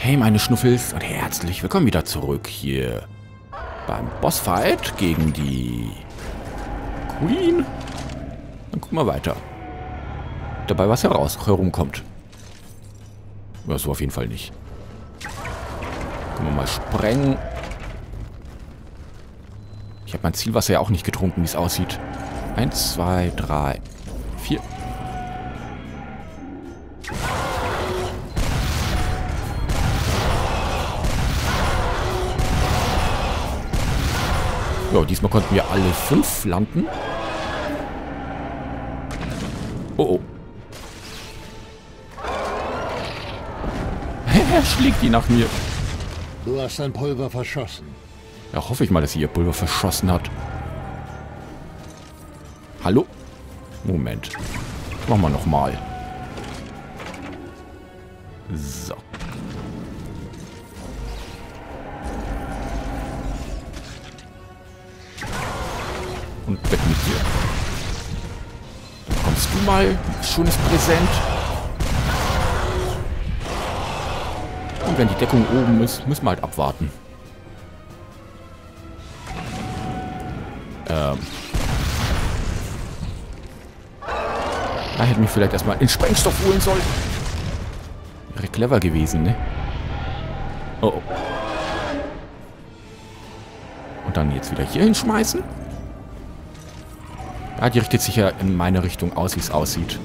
Hey meine Schnuffels und herzlich willkommen wieder zurück hier beim Bossfight gegen die Queen. Dann gucken wir weiter. Dabei was heraus herumkommt. Ja, so auf jeden Fall nicht. Können wir mal sprengen. Ich habe mein Zielwasser ja auch nicht getrunken, wie es aussieht. Eins, zwei, drei, vier. Ja, diesmal konnten wir alle fünf landen. Oh, oh. er schlägt die nach mir. Du hast dein Pulver verschossen. Ja, hoffe ich mal, dass sie ihr Pulver verschossen hat. Hallo? Moment. Machen wir nochmal. So. Dann kommst du mal. Schönes Präsent. Und wenn die Deckung oben ist, müssen wir halt abwarten. Ähm. Da hätte mich vielleicht erstmal in Sprengstoff holen sollen. Wäre clever gewesen, ne? Oh, oh. Und dann jetzt wieder hier hinschmeißen. Ja, die richtet sich ja in meine Richtung aus, wie es aussieht.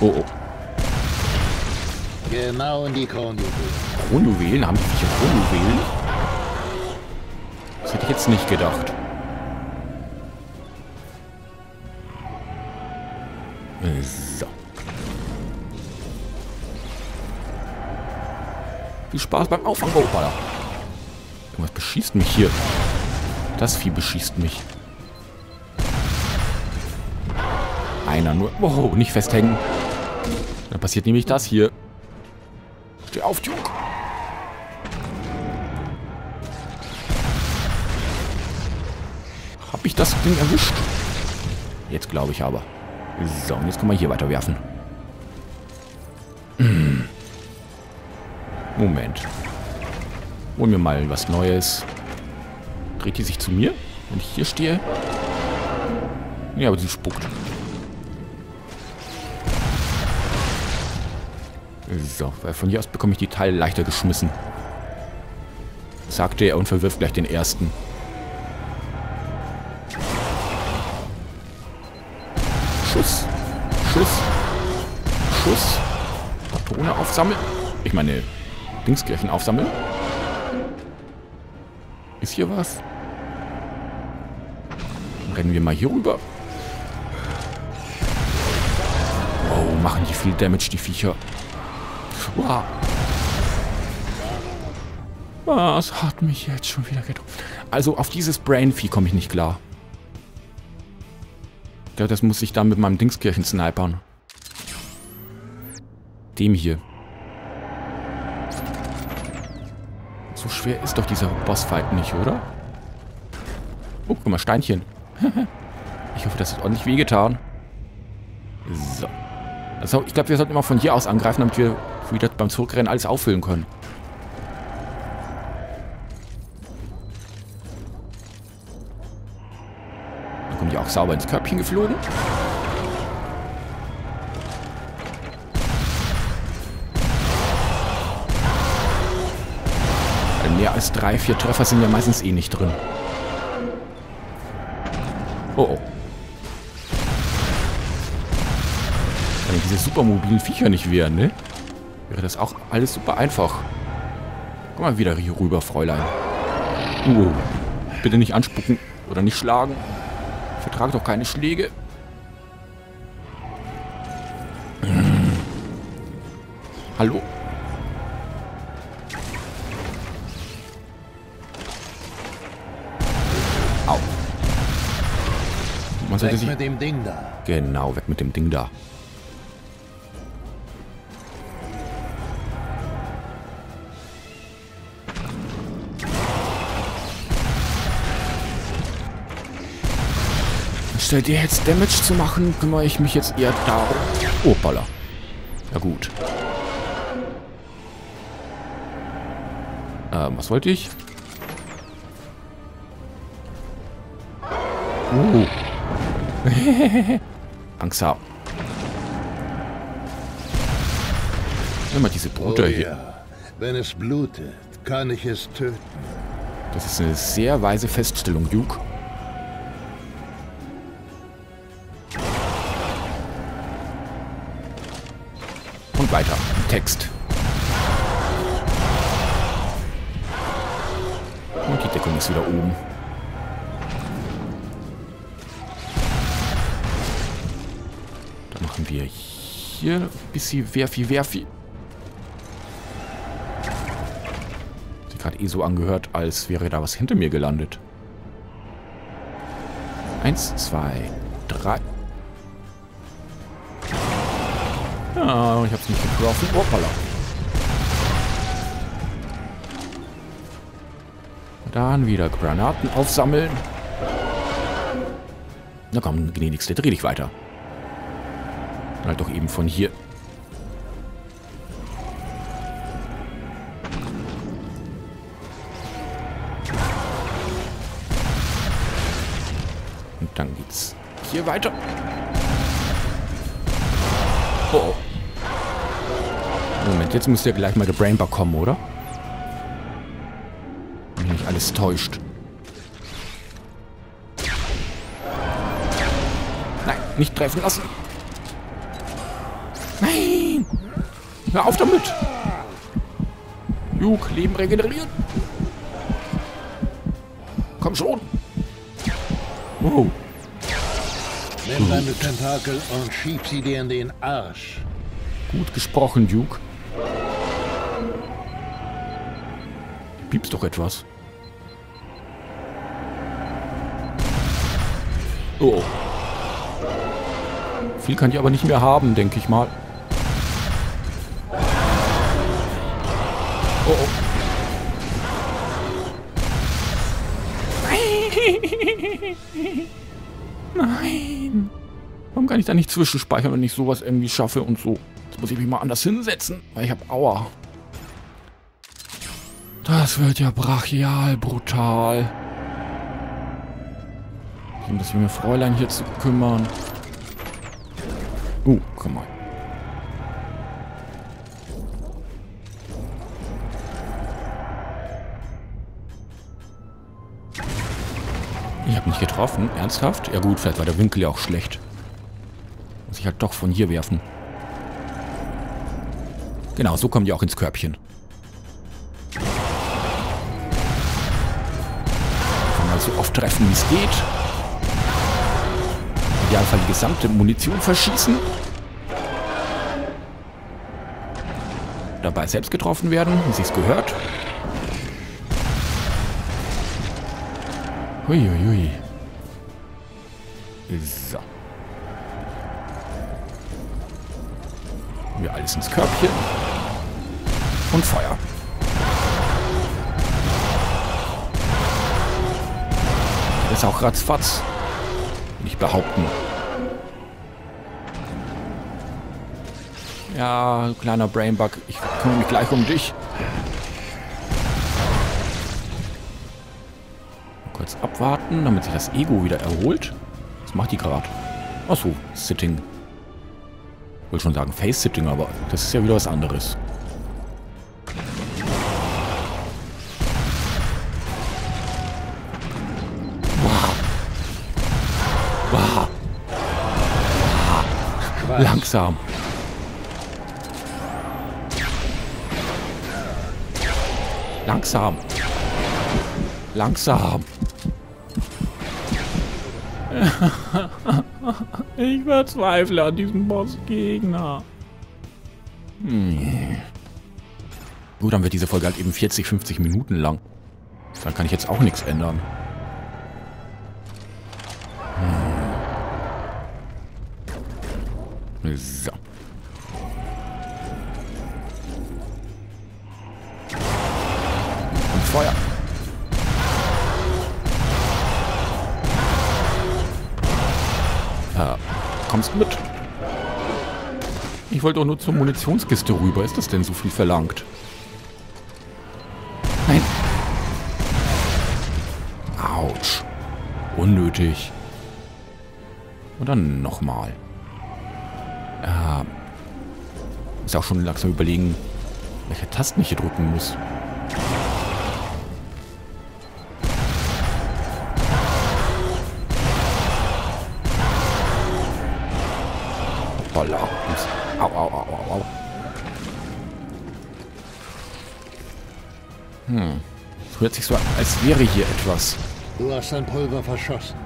Oh, oh. Genau in die Kronjuwelen. Kronjuwelen? Haben die Viecher Kronjuwelen? Das hätte ich jetzt nicht gedacht. So. Viel Spaß beim Auffangen, Hoppala. Irgendwas beschießt mich hier. Das Vieh beschießt mich. Einer nur. Wow, nicht festhängen. Dann passiert nämlich das hier. Steh auf, Duke. Hab ich das Ding erwischt? Jetzt glaube ich aber. So, und jetzt können wir hier weiter werfen. Hm. Moment. Holen wir mal was Neues. Dreht die sich zu mir, wenn ich hier stehe? Ja, aber sie spuckt. So, weil von hier aus bekomme ich die Teile leichter geschmissen. Sagte er und verwirft gleich den ersten. Schuss. Schuss. Schuss. Patrone aufsammeln. Ich meine, Dingskirchen aufsammeln. Ist hier was? Rennen wir mal hier rüber. Wow, machen die viel Damage, die Viecher. Wow. Was hat mich jetzt schon wieder getroffen? Also auf dieses Brain-Vieh komme ich nicht klar. Ja, das muss ich dann mit meinem Dingskirchen snipern. Dem hier. So schwer ist doch dieser Bossfight nicht, oder? Oh, guck mal, Steinchen. Ich hoffe, das hat ordentlich wehgetan. So. Also, ich glaube, wir sollten immer von hier aus angreifen, damit wir wieder beim Zurückrennen alles auffüllen können. Dann kommen die auch sauber ins Körbchen geflogen. Weil mehr als drei, vier Treffer sind ja meistens eh nicht drin. Oh oh. Wenn diese super mobilen Viecher nicht wären, ne? Wäre das auch alles super einfach. Komm mal wieder hier rüber, Fräulein. Uh, bitte nicht anspucken oder nicht schlagen. Ich vertrage doch keine Schläge. Weg sich... mit dem Ding da. Genau, weg mit dem Ding da. Anstatt dir jetzt Damage zu machen, kümmere ich mich jetzt eher darum. Oh, Baller. Ja gut. Ähm, was wollte ich? Uh. Angst haben. Immer diese Brute Oh hier. ja, wenn es blutet, kann ich es töten. Das ist eine sehr weise Feststellung, Duke. Und weiter. Text. Und die Deckung ist wieder oben. Machen wir hier bisschen Werfi, Werfi. Sich gerade eh so angehört, als wäre da was hinter mir gelandet. Eins, zwei, drei. Ja, ich hab's nicht getroffen. Hoppala. Dann wieder Granaten aufsammeln. Na komm, gnädigste, dreh dich weiter. Halt doch eben von hier. Und dann geht's hier weiter. Oh, oh. Moment, jetzt müsste ja gleich mal der Brainbug kommen, oder? Wenn mich alles täuscht. Nein, nicht treffen lassen. Nein! Hör auf damit! Luke, Leben regenerieren! Komm schon! Wow. Nimm deine Tentakel und schieb sie dir in den Arsch. Gut gesprochen, Duke. Piepst doch etwas. Oh. Viel kann ich aber nicht mehr haben, denke ich mal. Oh, oh. Nein. Warum kann ich da nicht zwischenspeichern, wenn ich sowas irgendwie schaffe und so? Jetzt muss ich mich mal anders hinsetzen, weil ich habe Aua. Das wird ja brachial brutal. Um das junge Fräulein hier zu kümmern. Uh, komm mal. Habe nicht getroffen. Ernsthaft? Ja gut, vielleicht war der Winkel ja auch schlecht. Muss ich halt doch von hier werfen. Genau, so kommen die auch ins Körbchen. Kann man so oft treffen, wie es geht. Idealfall die gesamte Munition verschießen. Dabei selbst getroffen werden, wie sich's gehört. Huiuiui. So. Wir alles ins Körbchen. Und Feuer. Ist auch ratzfatz. Nicht behaupten. Ja, kleiner Brainbug. Ich kümmere mich gleich um dich. Abwarten, damit sich das Ego wieder erholt. Was macht die gerade? Achso, Sitting. Ich will schon sagen Face-Sitting, aber das ist ja wieder was anderes. Langsam. Langsam. Langsam. ich verzweifle an diesem Bossgegner. Hm. Gut, dann wird diese Folge halt eben 40, 50 Minuten lang. Dann kann ich jetzt auch nichts ändern. Hm. So. Kommst mit. Ich wollte doch nur zur Munitionskiste rüber. Ist das denn so viel verlangt? Nein. Autsch. Unnötig. Und dann nochmal. Ja. Ist auch schon langsam überlegen, welche Tasten ich hier drücken muss. Hoppala. Au, au, au, au, au. Hm. Hört sich so an, als wäre hier etwas. Du hast dein Pulver verschossen.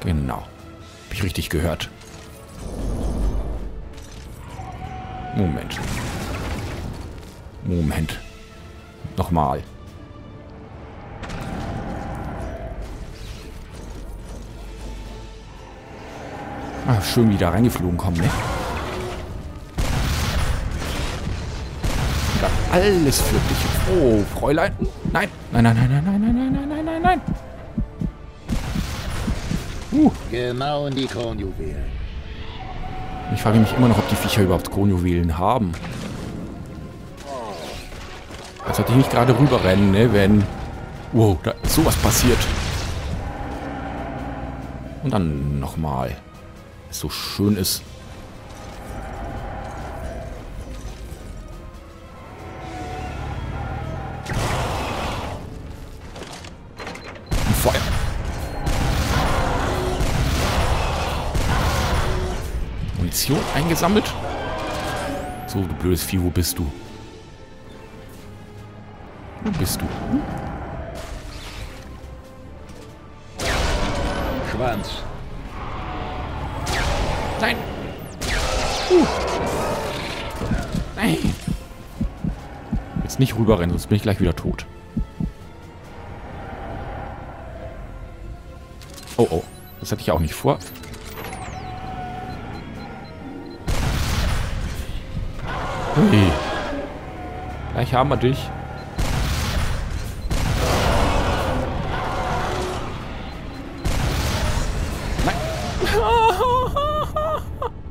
Genau. Hab ich richtig gehört. Moment. Moment. Nochmal. Ah, schön wieder reingeflogen kommen, ne? Alles für dich. Oh, Fräulein. Nein. Nein, nein, nein, nein, nein, nein, nein, nein, nein, nein, nein. Uh. Genau in die Kronjuwelen. Ich frage mich immer noch, ob die Viecher überhaupt Kronjuwelen haben. Als sollte ich nicht gerade rüberrennen, ne, wenn... Wow, da ist sowas passiert. Und dann nochmal. Es so schön ist. Munition eingesammelt? So, du blödes Vieh, wo bist du? Wo bist du? Schwanz. Nein! Uh. Nein! Jetzt nicht rüberrennen, sonst bin ich gleich wieder tot. Oh, oh. Das hatte ich auch nicht vor. Hui. Gleich haben wir dich. Nein.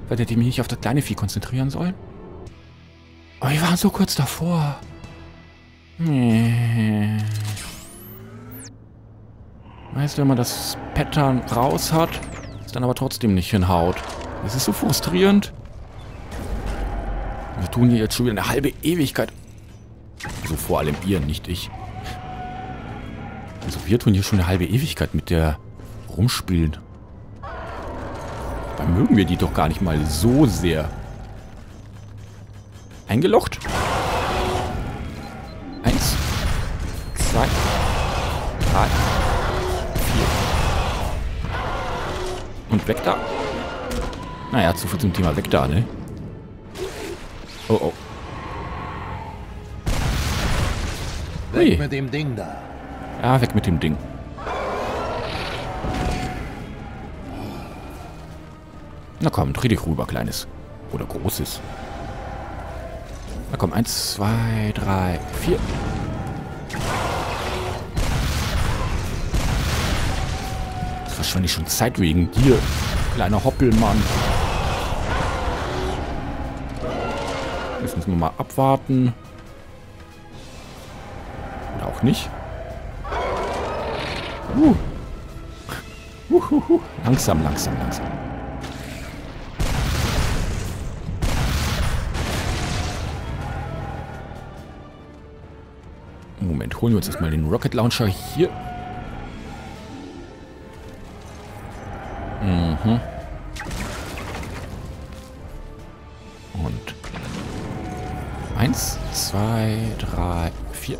Hätte ich mich nicht auf das kleine Vieh konzentrieren sollen. Aber wir waren so kurz davor. Nee. Weißt du, wenn man das Pattern raus hat, es dann aber trotzdem nicht hinhaut. Das ist so frustrierend. Tun hier jetzt schon wieder eine halbe Ewigkeit. Also vor allem ihr, nicht ich. Also wir tun hier schon eine halbe Ewigkeit mit der rumspielen. Dann mögen wir die doch gar nicht mal so sehr. Eingelocht. Eins. Zwei. Drei. Vier. Und weg da. Naja, zu viel zum Thema weg da, ne? Oh, oh. Weg Hui. mit dem Ding da. Ja, weg mit dem Ding. Na komm, dreh dich rüber, Kleines. Oder Großes. Na komm, eins, zwei, drei, vier. Das verschwende ich schon Zeit wegen dir, kleiner Hoppelmann. Jetzt müssen wir mal abwarten. Oder auch nicht. Uh. Uhuhu. Langsam, langsam, langsam. Moment, holen wir uns erstmal den Rocket Launcher hier. Mhm. Eins, zwei, drei, vier.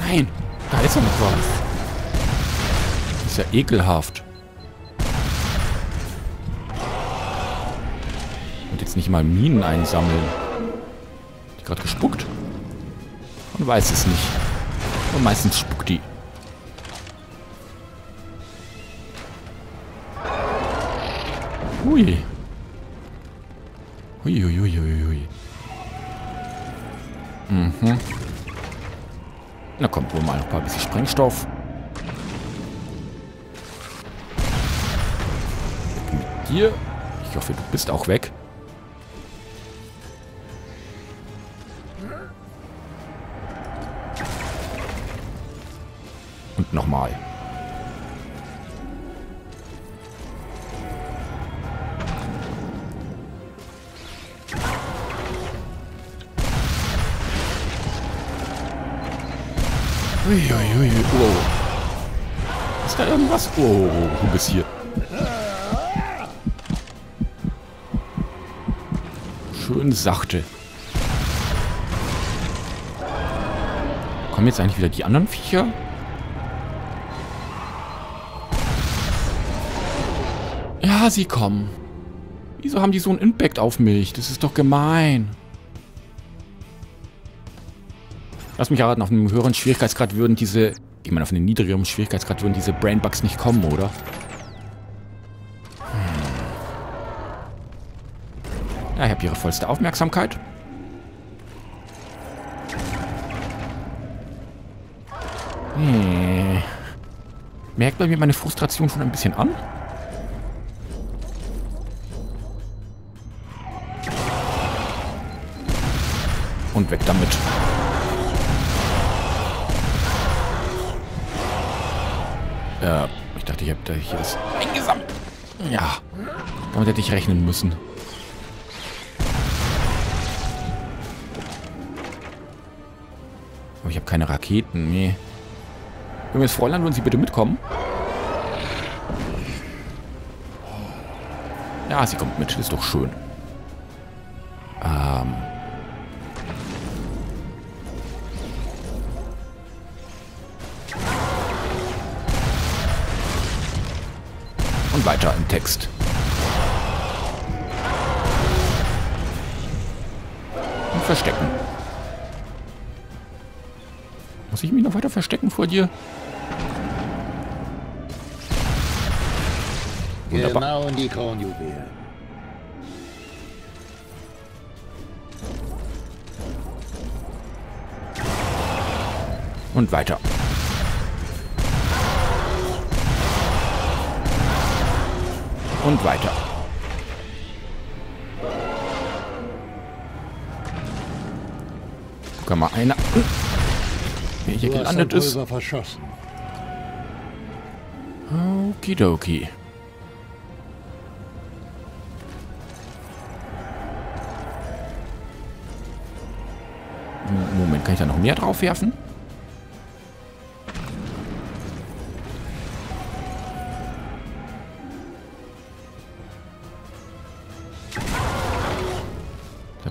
Nein, da ist doch noch was. Ist ja ekelhaft. Und jetzt nicht mal Minen einsammeln. Die gerade gespuckt? Man weiß es nicht. Und meistens spuckt die. Hui. Hui, hui, hui, hui. hui. Mhm. Na komm, wohl mal ein paar bisschen Sprengstoff. Weg mit dir. Ich hoffe, du bist auch weg. Und nochmal. Uiuiui, oh. Ist da irgendwas? Oh, du bist hier. Schön sachte. Kommen jetzt eigentlich wieder die anderen Viecher? Ja, sie kommen. Wieso haben die so einen Impact auf mich? Das ist doch gemein. Lass mich erraten, auf einem höheren Schwierigkeitsgrad würden diese... Ich meine, auf einem niedrigeren Schwierigkeitsgrad würden diese Brainbugs nicht kommen, oder? Hm. Ja, ich habe ihre vollste Aufmerksamkeit. Hm. Merkt man mir meine Frustration schon ein bisschen an? Und weg damit. Äh, ich dachte, ich habe da hier das eingesammelt. Ja, damit hätte ich rechnen müssen. Aber ich habe keine Raketen, nee. Junges Fräulein, würden Sie bitte mitkommen? Ja, sie kommt mit, ist doch schön. Text. Und verstecken. Muss ich mich noch weiter verstecken vor dir? Wunderbar. Genau in die Kronjuwelen. Und weiter. Und weiter. Guck mal, einer... Wer hier gelandet ist. Verschossen. Okidoki. Moment, kann ich da noch mehr drauf werfen?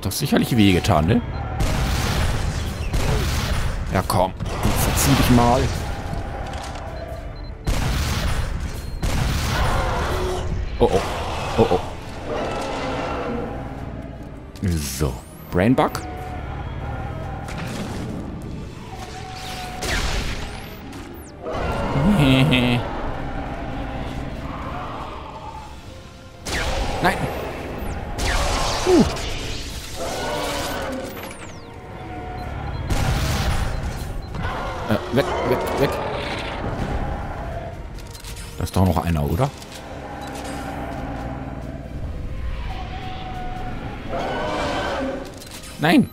Doch sicherlich wehgetan, ne? Ja, komm. Verzieh dich mal. Oh oh. Oh oh. So. Brainbug. Nein. Äh, weg, weg, weg. Da ist doch noch einer, oder? Nein.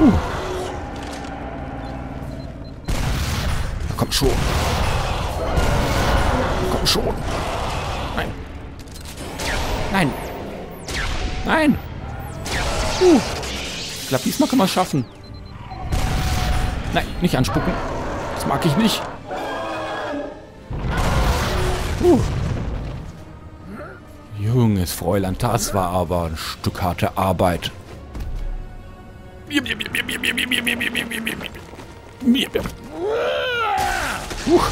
Uh. Na, komm schon. Na, komm schon. Nein. Nein. Nein. Uh. Glaube, diesmal kann man schaffen. Nein, nicht anspucken. Das mag ich nicht. Uh. Junges Fräulein, das war aber ein Stück harte Arbeit. Huch.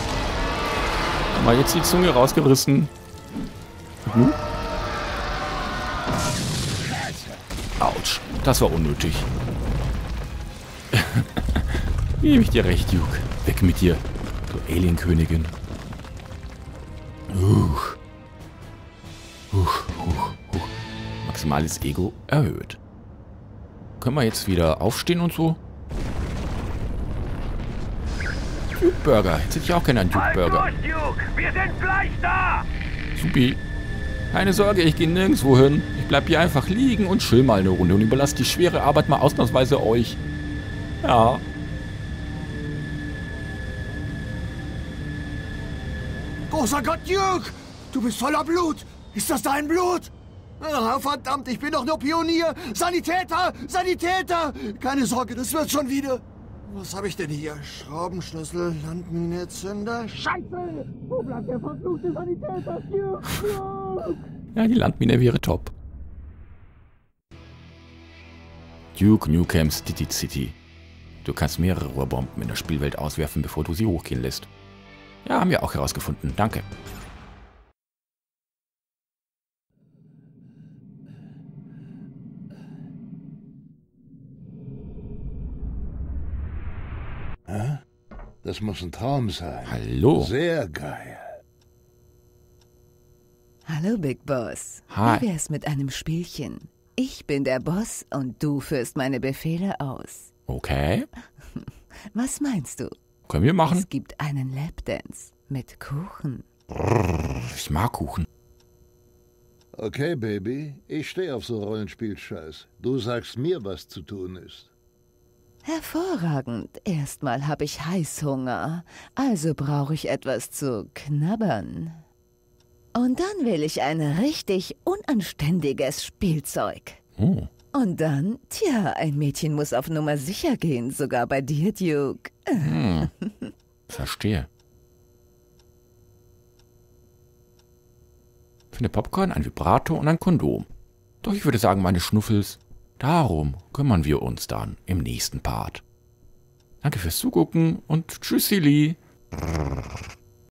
Mal jetzt die Zunge rausgerissen. Hm? Das war unnötig. Gebe ich dir recht, Duke. Weg mit dir, du Alienkönigin. Huch. Huch, huch, huch. Maximales Ego erhöht. Können wir jetzt wieder aufstehen und so? Duke Burger. Jetzt hätte ich auch gerne einen Duke Halt Burger. durch, Duke! Wir sind gleich da! Supi. Keine Sorge, ich gehe nirgendwo hin. Ich bleib hier einfach liegen und chill mal eine Runde und überlasse die schwere Arbeit mal ausnahmsweise euch. Ja. Großer Gott, Duke! Du bist voller Blut! Ist das dein Blut? Ah, verdammt, ich bin doch nur Pionier! Sanitäter! Sanitäter! Keine Sorge, das wird schon wieder. Was habe ich denn hier? Schraubenschlüssel, Landmine, Zünder. Scheiße! Wo bleibt der verfluchte Sanitäter? Duke! Duke! Ja, die Landmine wäre top. Duke Nukem City City. Du kannst mehrere Rohrbomben in der Spielwelt auswerfen, bevor du sie hochgehen lässt. Ja, haben wir auch herausgefunden. Danke. Das muss ein Traum sein. Hallo. Sehr geil. Hallo, Big Boss. Hi. Wie wär's mit einem Spielchen? Ich bin der Boss und du führst meine Befehle aus. Okay. Was meinst du? Können wir machen? Es gibt einen Lapdance mit Kuchen. Ich mag Kuchen. Okay, Baby. Ich stehe auf so Rollenspielscheiß. Du sagst mir, was zu tun ist. Hervorragend. Erstmal habe ich Heißhunger, also brauche ich etwas zu knabbern. Und dann will ich ein richtig unanständiges Spielzeug. Oh. Und dann, tja, ein Mädchen muss auf Nummer sicher gehen, sogar bei dir, Duke. Verstehe. Für eine Popcorn, ein Vibrator und ein Kondom. Doch ich würde sagen, meine Schnuffels, darum kümmern wir uns dann im nächsten Part. Danke fürs Zugucken und tschüss, Silly.